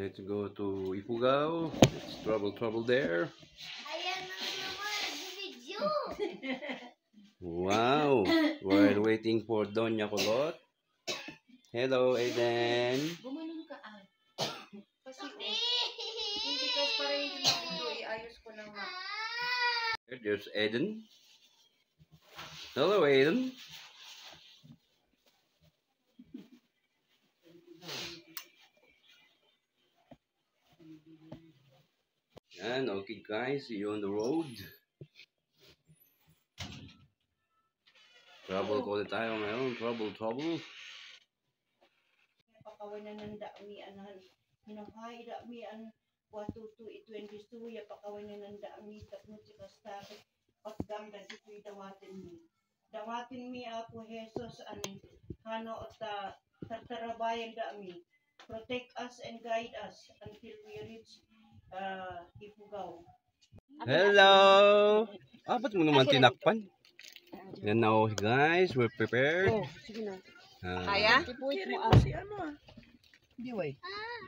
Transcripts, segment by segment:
Let's go to Ifugao. It's trouble, trouble there. Wow. We're waiting for Doña Colot. Hello, Aiden. Gumanon ka, ko. There's Aiden. Hello, Aiden. Yan, okay guys, see you on the road. Trouble ko ulit tayo ngayon. Trouble, trouble. Pakawan na ng dami, anan. Hinahay dami, an. Watutu ito yung disuya, pakawan na ng dami, tapos si kastakit. Pagdam na dito dawatin mi. Dawatin mi ako, Jesus, an. Hano at uh, tartarabayan dami. Protect us and guide us until we reach uh, Ifugao. Hello! Ah, ba't mo naman tinakpan? Yan na oh, guys, we're prepared. Oh, sige na. Ah, Kaya? Ipuit mo ah. Si ano ah. Hindi way.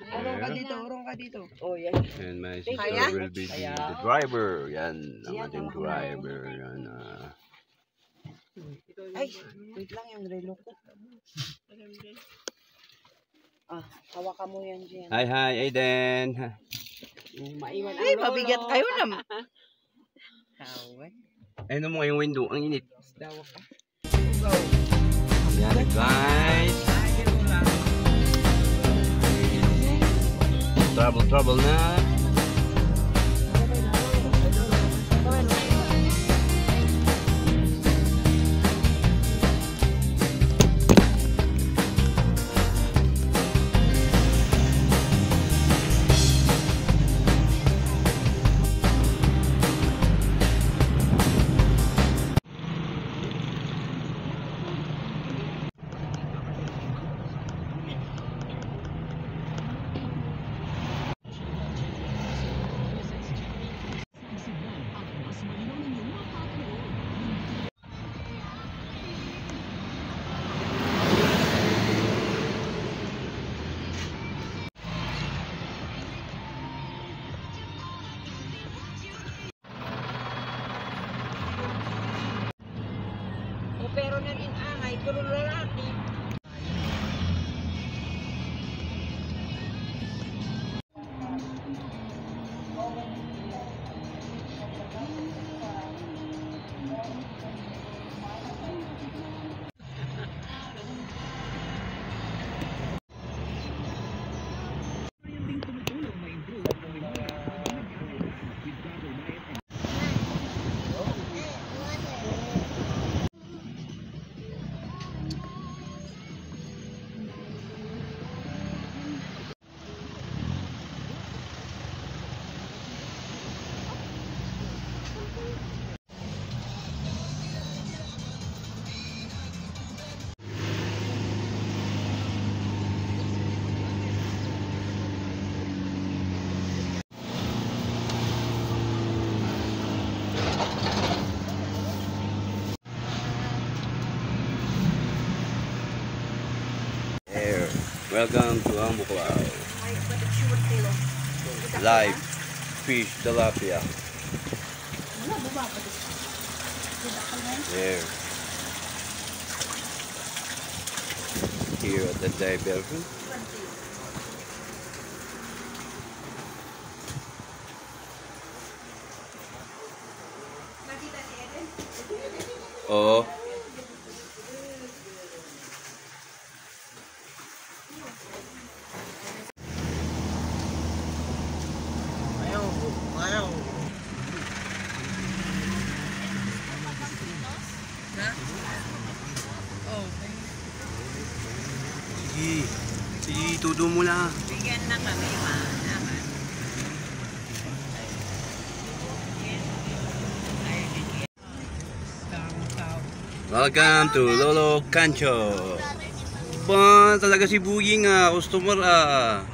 Urong ka dito, urong ka dito. Oh, yan. And my sister Kaya? will be the, the driver. Yan, ang ating driver. Yan, ah. Ay, wait lang yung relo ko. Ah, hawakan mo yan dyan. Hi, hi, Aiden. Oh, maiwan ang Ay, lolo. mabigat kayo naman. Tawag. Ano mo yung window? Ang init. Dawa ka. Yan, guys. Trouble, trouble na. Pero na rin angay, pero lalaki. Welcome to Ambuklao. Live fish tilapia. There. Here at the diversion. Oo. Sige, tudo mo lang. bigyan na kami, ma. Welcome to Lolo Cancho. Ba, talaga si Buging ah, customer ah.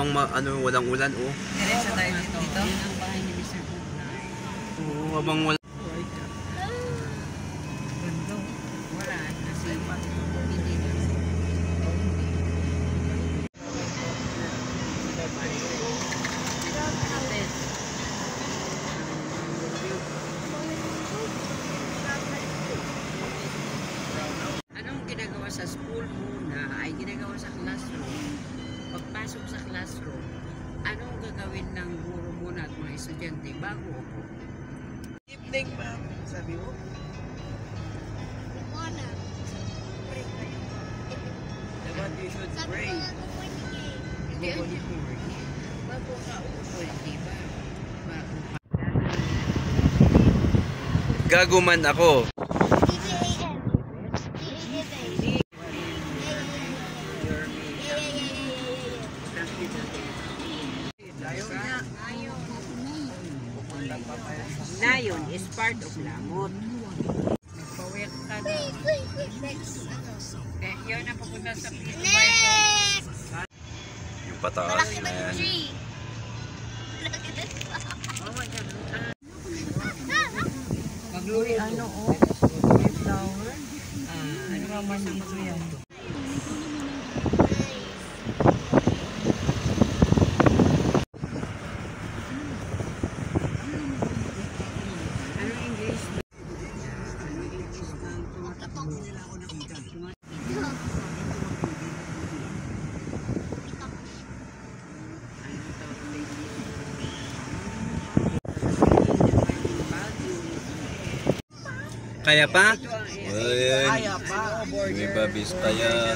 habang ma ano, walang ulan oh. Gaguman ako. Nayon is part of lamot. Nagpawit ka na. Eh, yun ang pupunta sa Next! Yung pataas na yan. kaya pa? Kaya pa. Viva Vizcaya.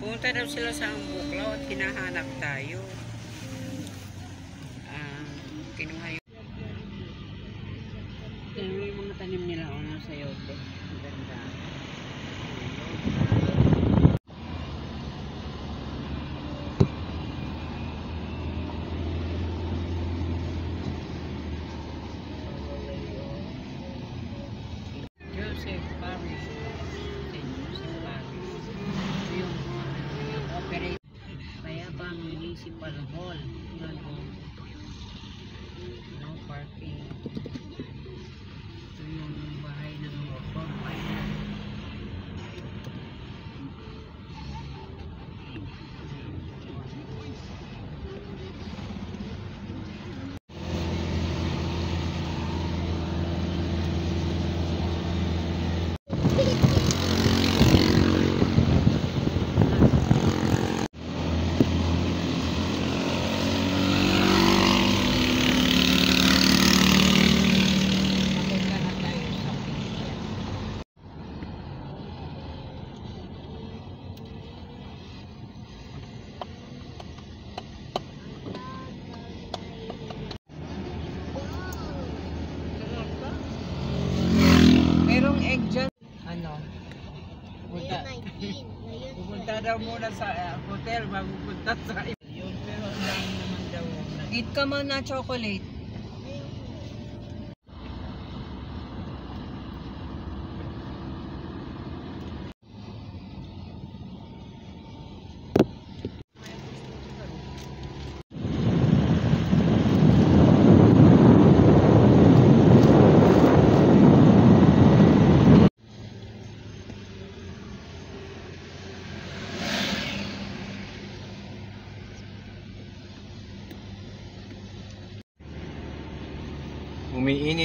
Punta daw sila sa Ambuklaw at hinahanap tayo. That's right. Yun, pero ang naman daw. Eat ka muna chocolate.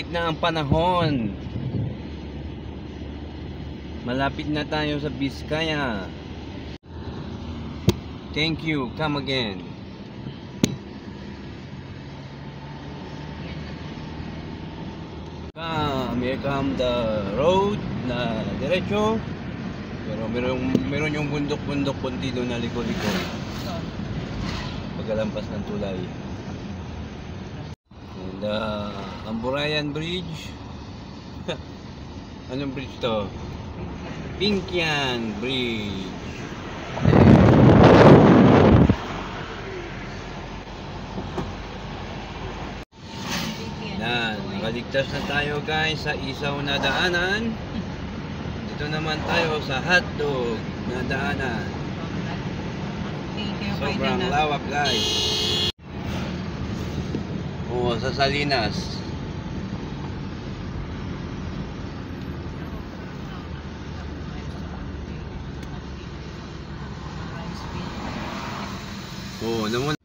Na ang panahon. Malapit na tayo sa Biskaya. Thank you. Come again. Ah, may come the road na diretso. Pero meron, meron yung bundok-bundok kunti doon na liko-liko. Pagkalampas ng tulay. Uh, Amburayan Bridge. Anong bridge to? Pinkian Bridge. Yan, nakaligtas na tayo guys sa isaw na daanan. Dito naman tayo sa hotdog na daanan. Sobrang lawak guys. Oo, sa Salinas. Oo, naman.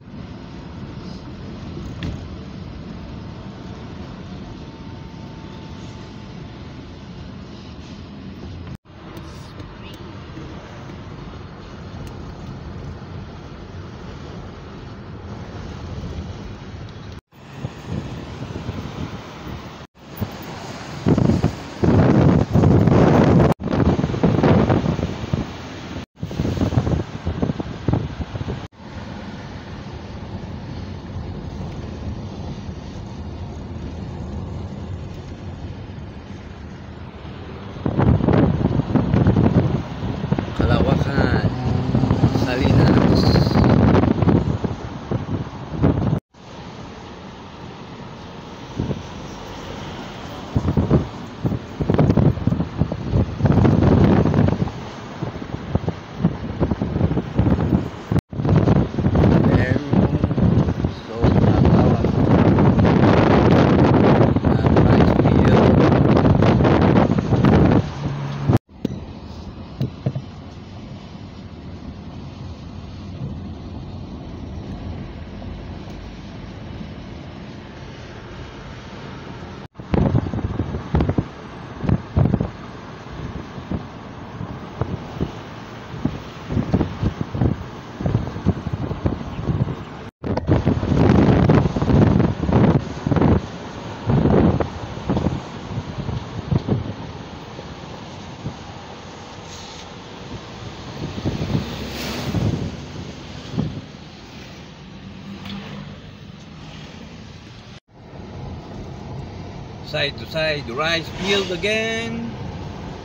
Side to side rice field again.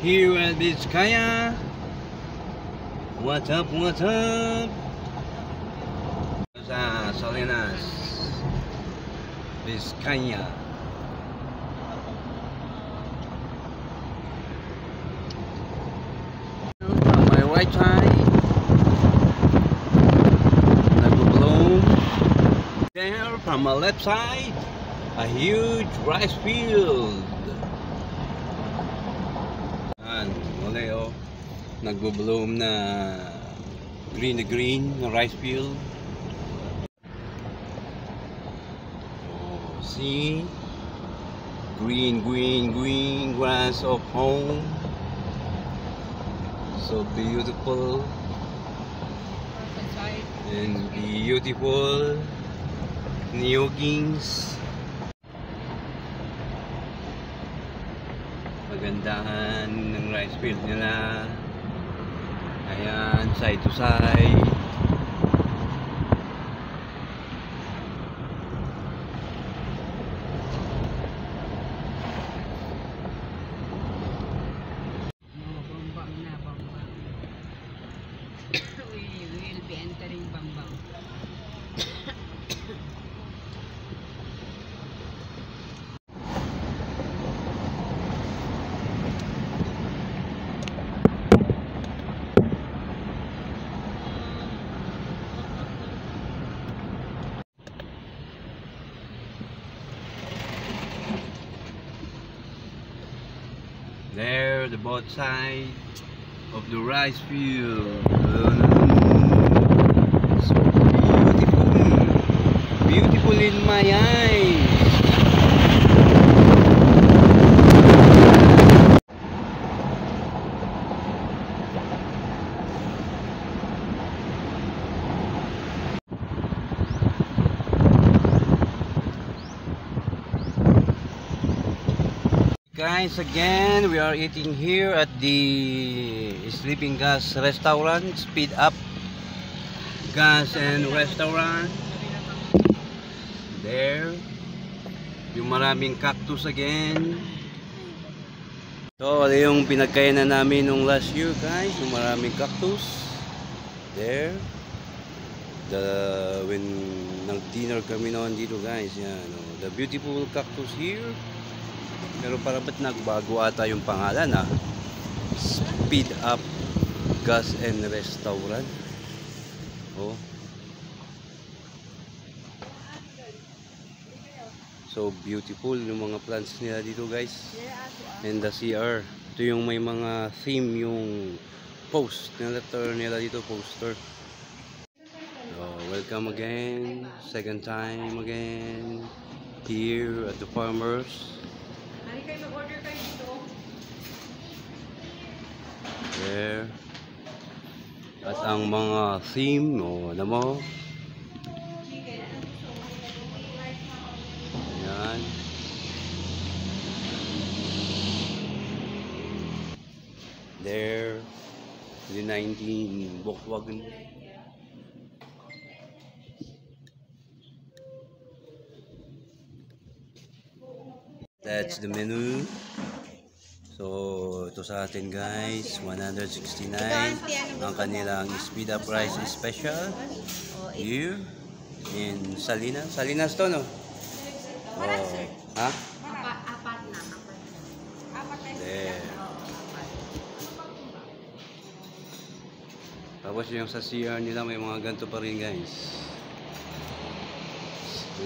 Here at Vizcaya what's up what's up? Sa Salinas. Vizcaya on my right side there from my left side a huge rice field. Yan, muli oh. Nagbo-bloom na green na green na rice field. Oh, see? Green, green, green grass of home. So beautiful and beautiful Neogings. Pagandahan ng rice field nila. Ayan, side to side. Both side of the rice field. So beautiful. Beautiful in my eyes. Guys, again, we are eating here at the Sleeping Gas Restaurant, Speed Up Gas and Restaurant. There. Yung maraming cactus again. So, ano yung pinagkainan namin nung last year, guys? Yung maraming cactus. There. The, when nag-dinner kami noon dito, guys. Yan, oh, the beautiful cactus here. Pero para ba't nagbago ata yung pangalan ah? Speed Up Gas and Restaurant. Oh. So beautiful yung mga plants nila dito guys. And the CR. Ito yung may mga theme yung post letter nila dito poster. So, welcome again. Second time again. Here at the farmers. There. At ang mga theme, o alam mo. Yan. There. The 19 Volkswagen. That's the menu. So, ito sa atin guys, 169 ang kanilang speed up rice special here in Salinas. Salinas to, no? Oh. Ha? Apat na. There. Tapos yung sa CR nila may mga ganito pa rin guys.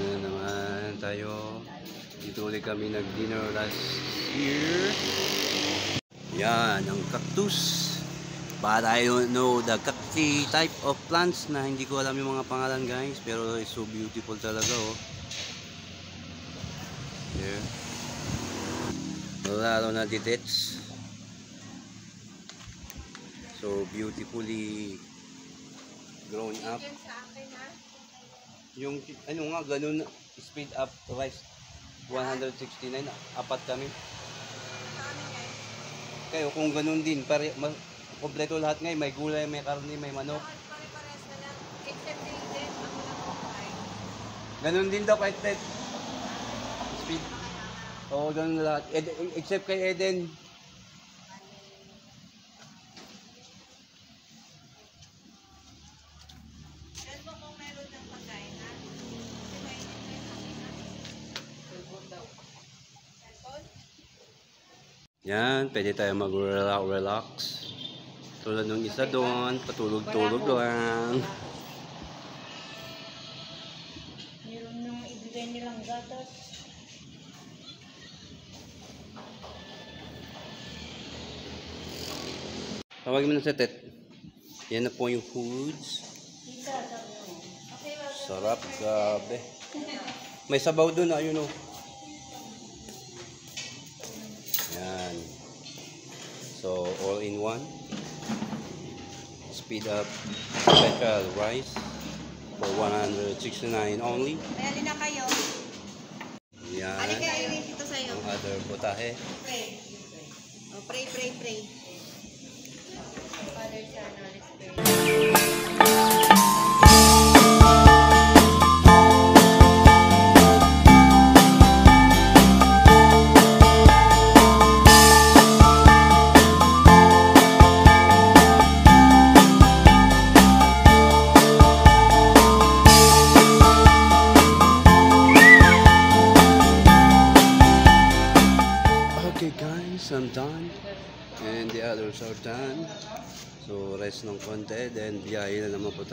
Ano naman tayo. Dito ulit kami nag-dinner last year. Yan, ang cactus. But I don't know the cacti type of plants na hindi ko alam yung mga pangalan guys. Pero it's so beautiful talaga oh. There. Lalo na ditets. So beautifully grown up. Yung ano nga ganun speed up rice 169 apat kami. Kayo kung ganun din pare kompleto lahat ngayon may gulay, may karne, may manok. Ganun din daw kahit pet. Speed. Oo, ganun lahat. Except kay Eden. Yan, pwede tayo mag-relax. Tulad nung isa doon, patulog-tulog lang. Meron nang ibigay nilang gatas. Tawagin mo na sa tet. Yan na po yung foods. Sarap, grabe. May sabaw doon, ayun o. Yan. So, all in one. Speed up special rice for 169 only. Mayali na kayo. Yan. Halika, i-wait ito sa'yo. Ang other butahe. Pray. Oh, pray, pray, pray. Father, Son, Holy Spirit.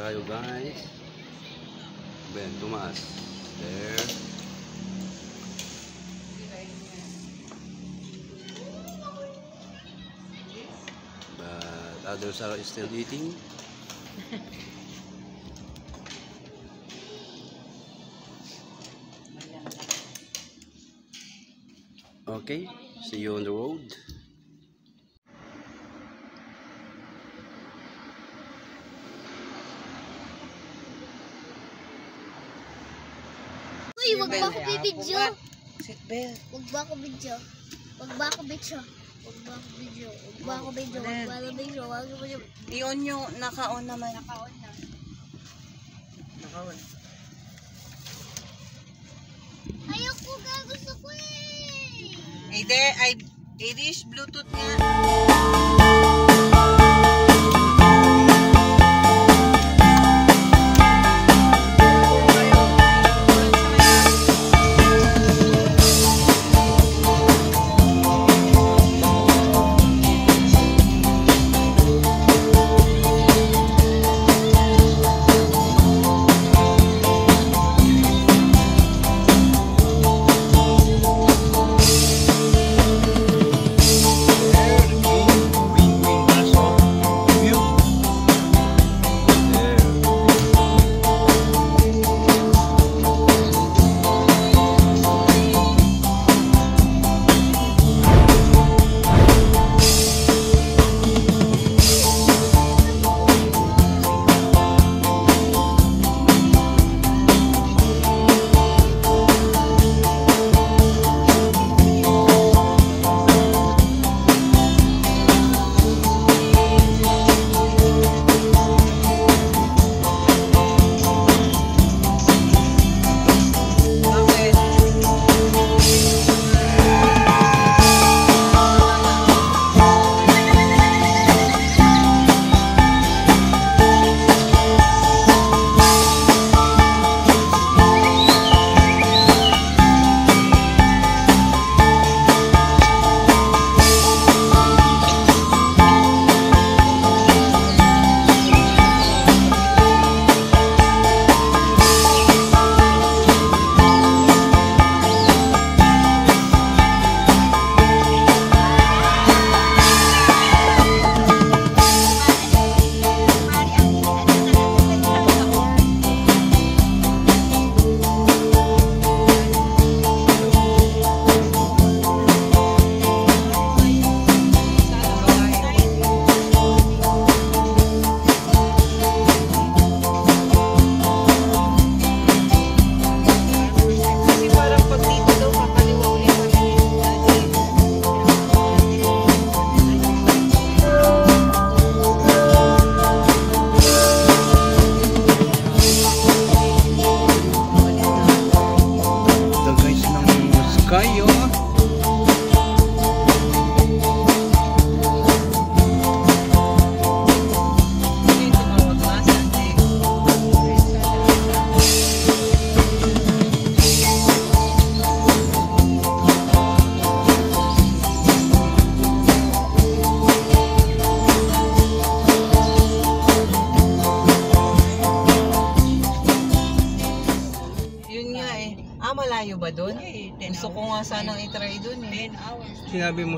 Tayo guys. Ben, tumaas. There. But others are still eating. Okay, see you on the road. Uy, wag ba ako bibidyo? Seatbelt. Wag ba ako bidyo? Wag ba ako video? Wag ba ako video? Wag ba ako video? Wag ba ako video? Wag ako video? I-on yung naka-on naman. Nakaon na. Naka-on. Ayoko ga, gusto ko eh! Ay, de, ay, Irish Bluetooth nga.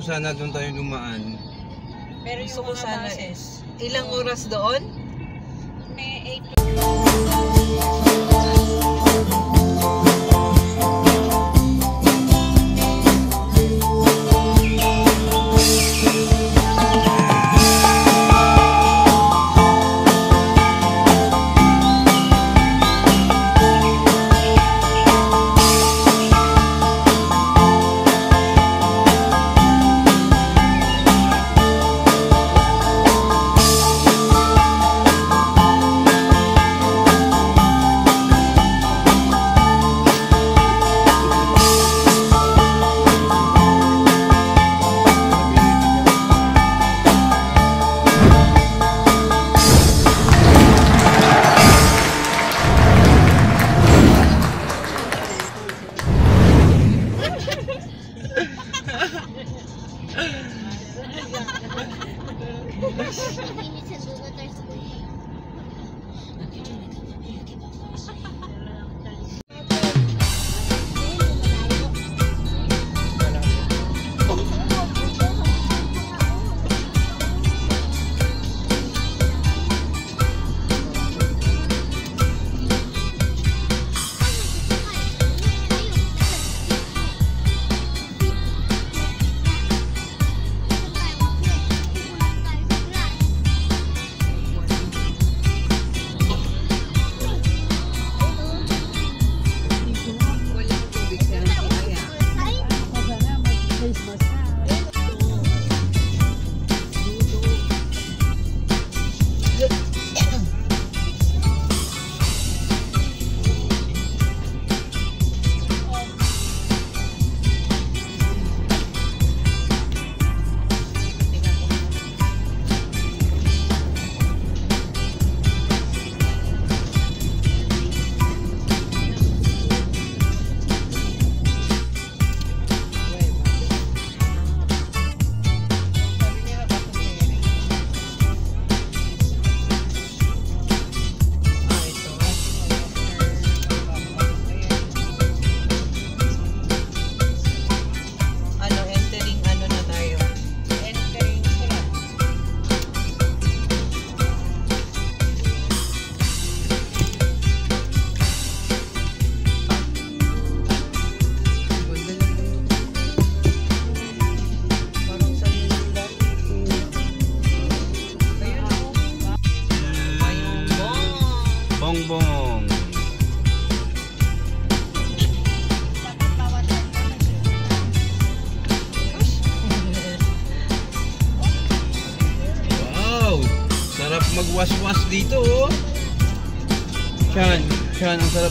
Sana doon tayo dumaan. Pero Gusto yung ko mga sana buses, Ilang oras doon?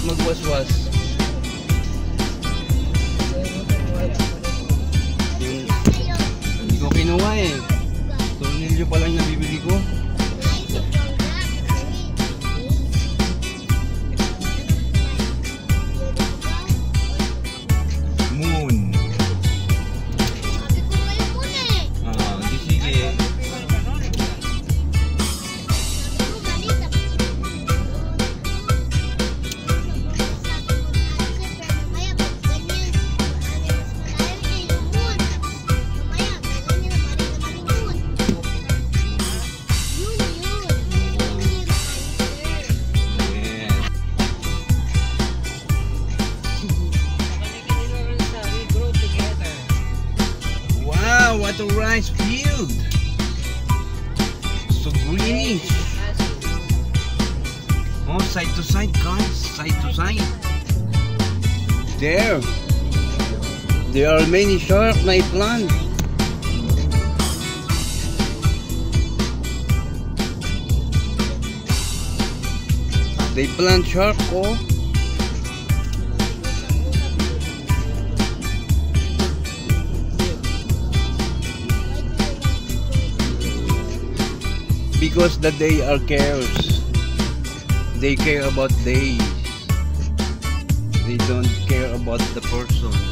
was was. many shark may plant. They plant shark oh. Because the day are cares. They care about days. They don't care about the person.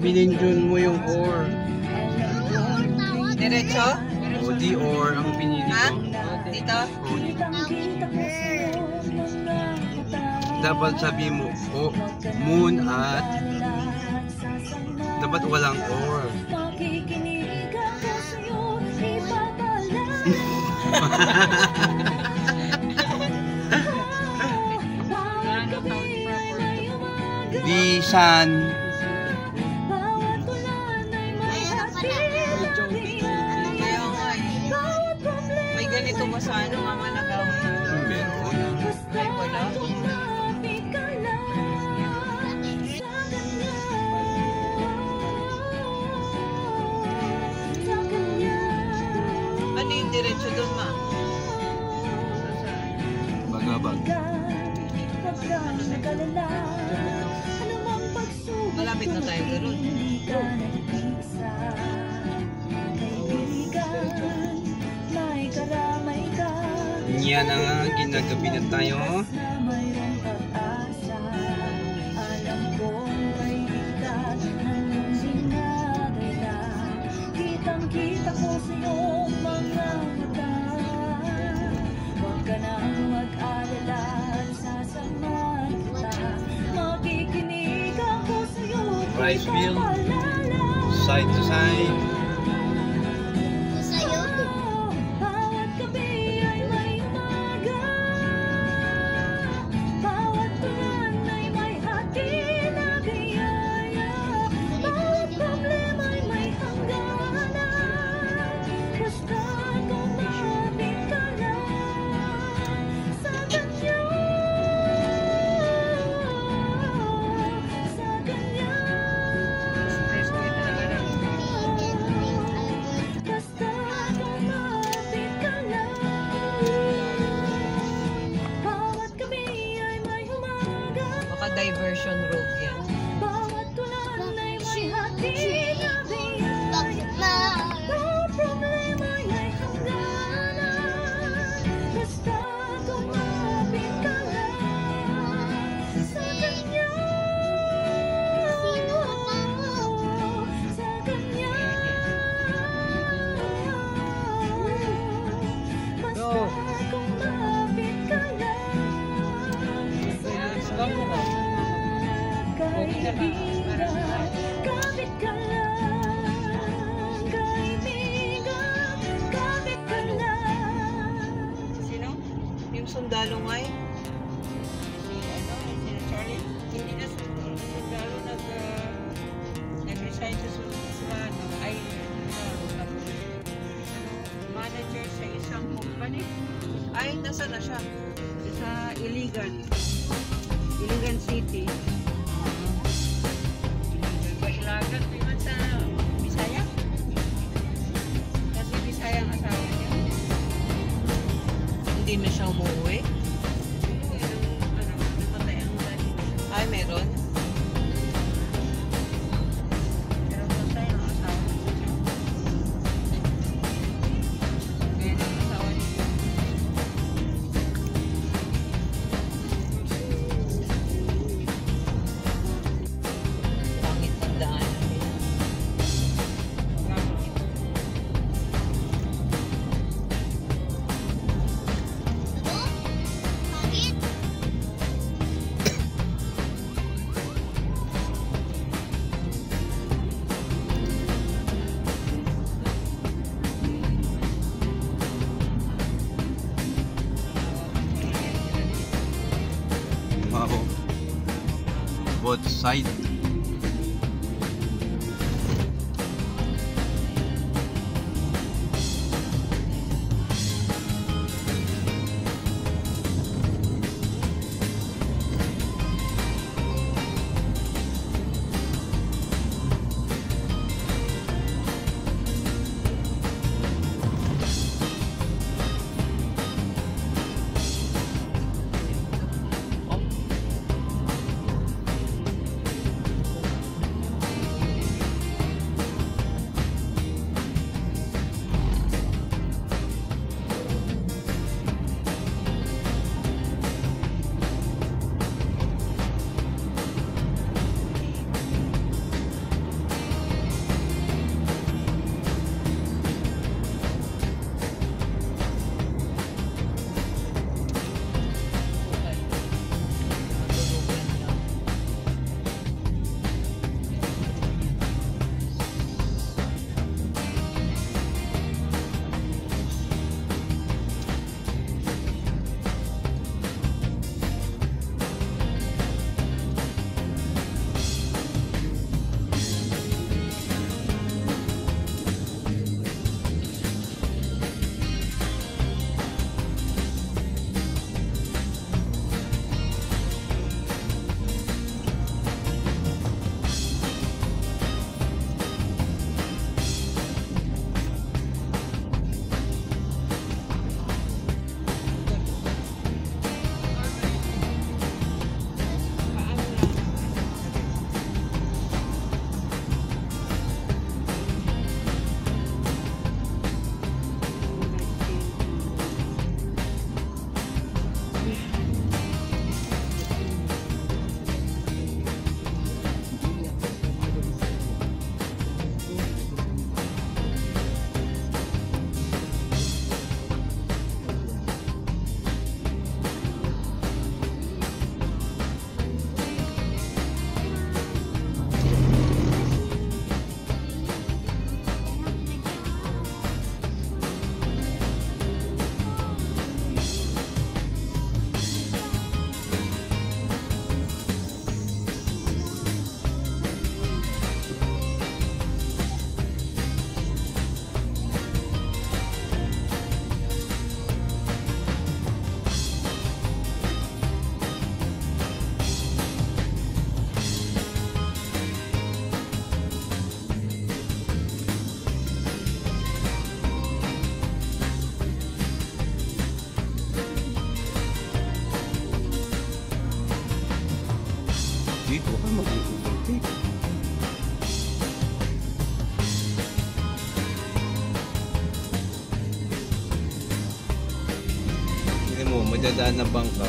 Bininjun mo yung or. Diretso? O or ang pinili Ha? ko. Dito? Dapat sabi mo, o, moon at, dapat walang or. Di san reis wil zij te zijn. Ano na siya? Sa Iligan. Iligan City. sai Madadaan na bangka.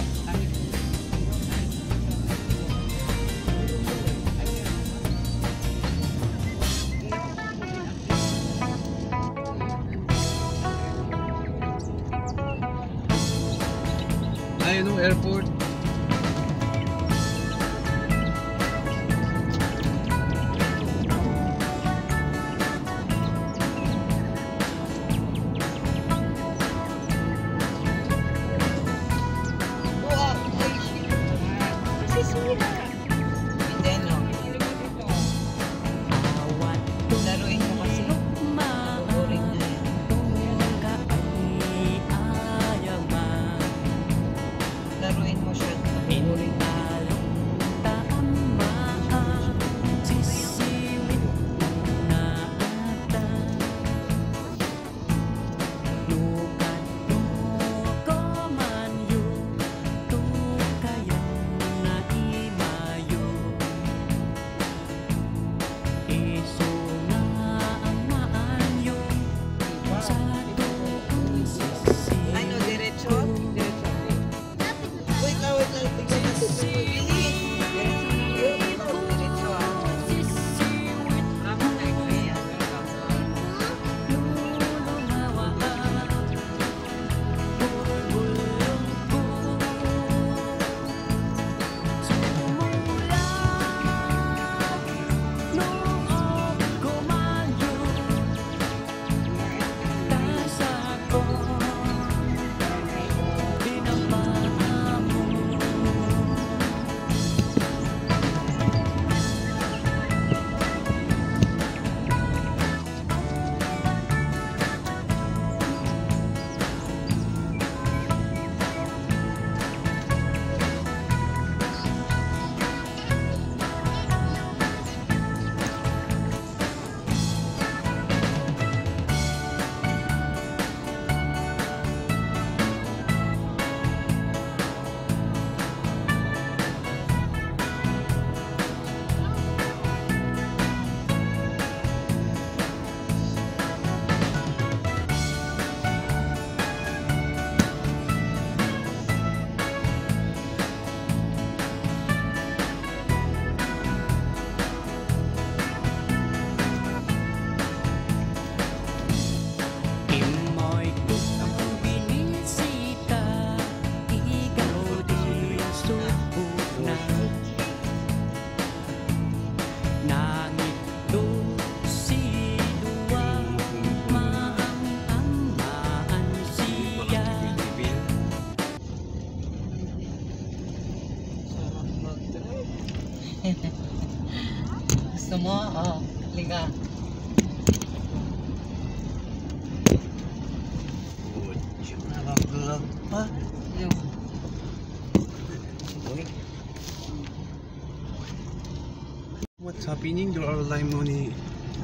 What's happening? There are limoni.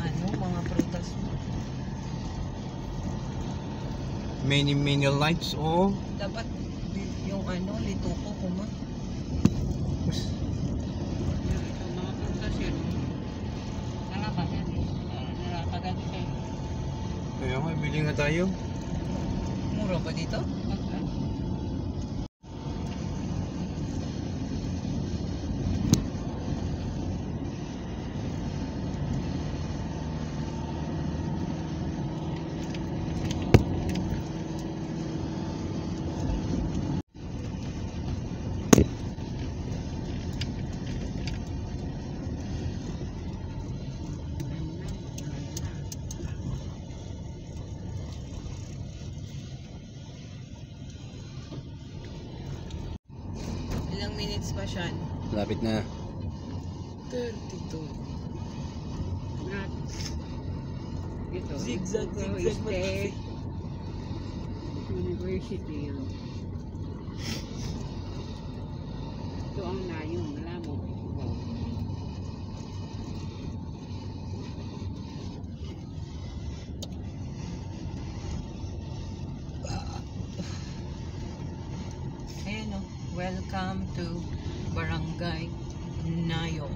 ano, mga prutas mo. Many, many lights. Oh. Dapat yung ano, lito ko kuma. Mga prutas yun. Eh. Nalapagan siya. Kaya nga, bili nga tayo. Mura ba dito? Ilang minutes pa siya? Lapit na. 32. Not. Ito. Zigzag, zigzag, State University. oh. Ito ang nayong. Wala mo. Oh. Ayan o. Welcome to Barangay Nayo.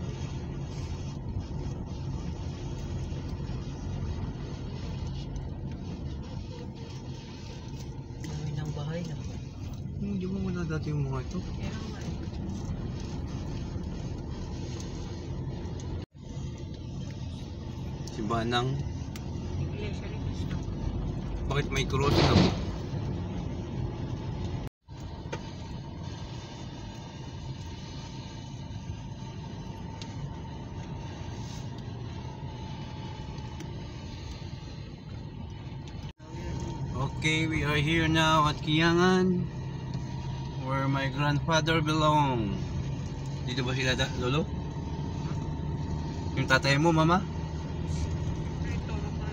Dami ng bahay na. Hindi dati yung mga ito. Kaya nga. Si Banang. Iglesia ni Cristo. Bakit may cross na po? Okay, we are here now at Kiyangan where my grandfather belong. Dito ba sila da, lolo? Yung tatay mo, mama? Ay, tulog na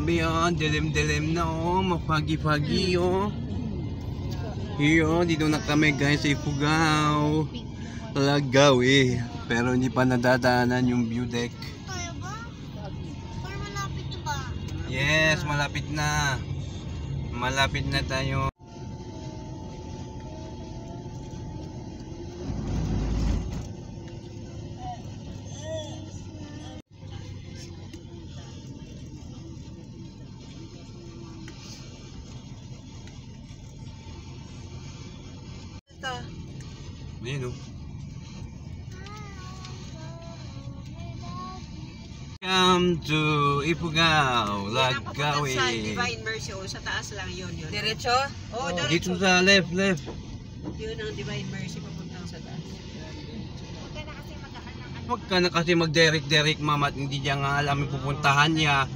Grabe oh, dilim-dilim na oh, mapagi-pagi oh. Oh, dito na kami guys sa Ifugao. Lagaw eh. Pero hindi pa nadadaanan yung view deck. Yes, malapit na. Malapit na tayo. Welcome to Ifugao, Lagaw Sa. Divine Mercy, oh, sa taas lang yun yun. Diretso? Oo, oh, Dito diretso. sa left, left. Yun ang Divine Mercy papuntang sa taas. Huwag ka na kasi ano. Mag-direct-direct mama at hindi niya nga alam yung pupuntahan niya.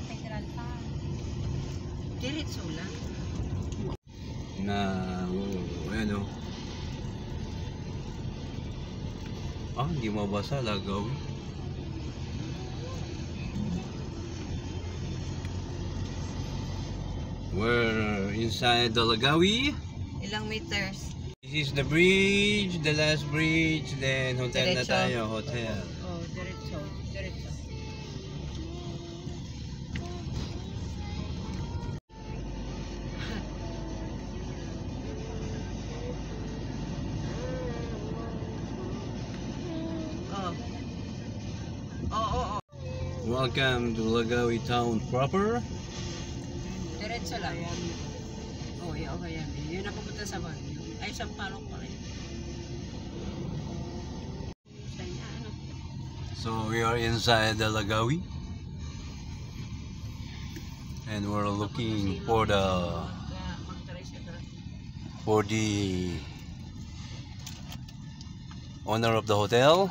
Diretso lang. Na, oh, ayan oh. Ah, hindi mabasa, lagaw. We're inside the Lagawi. Ilang meters? This is the bridge, the last bridge, then hotel na Diretso. tayo, hotel. Oh, diretso. Diretso. Oh. Oh, oh, oh. Welcome to Lagawi town proper. Diretso lang. Oh, okay yan. Yun pupunta sa. Ay? So we are inside the Lagawi. And we're looking for the for the owner of the hotel.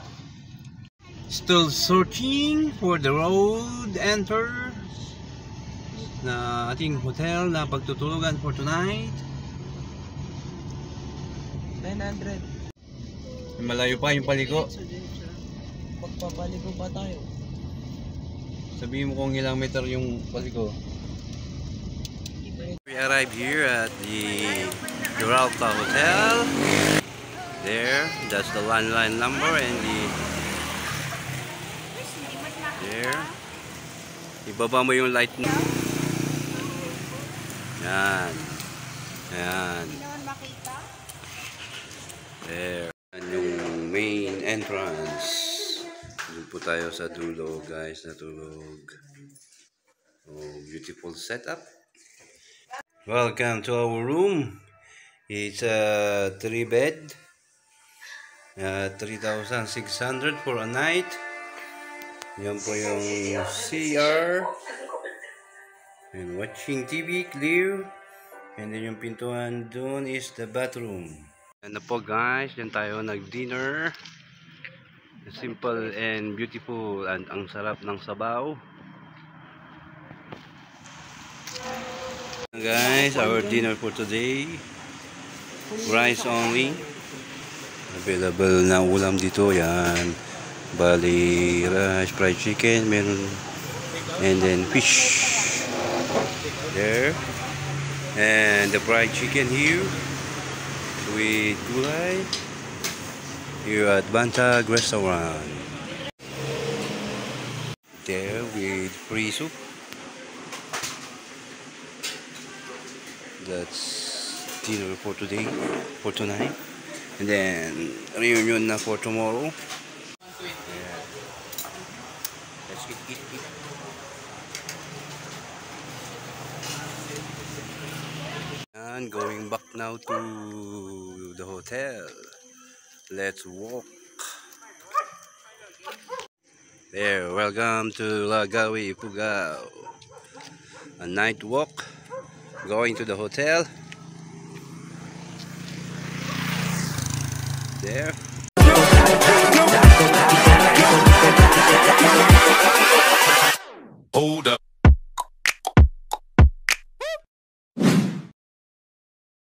Still searching for the road enter na ating hotel na pagtutulugan for tonight. 900. Malayo pa yung paliko. Magpapaligo pa tayo. Sabihin mo kung ilang meter yung paliko. We arrived here at the Duralta Hotel. There, that's the landline number and the there. Ibaba mo yung light mo. Yan. Yan. naman makita? There. Yan yung main entrance. Doon po tayo sa dulo, guys. Natulog. Oh, beautiful setup. Welcome to our room. It's a three bed. Uh, 3,600 for a night. Yan po yung CR. And watching TV clear. And then yung pintuan doon is the bathroom. Ano po guys, dyan tayo nag-dinner. Simple and beautiful and ang sarap ng sabaw. Guys, our dinner for today. Rice only. Available na ulam dito yan. Bali, rice, fried chicken, meron. And then fish. There. And the fried chicken here with gulay here at Bantag Restaurant. There with free soup. That's dinner for today, for tonight. And then reunion for tomorrow. Now to the hotel. Let's walk. There, welcome to Lagawi Ifugao. A night walk. Going to the hotel. There.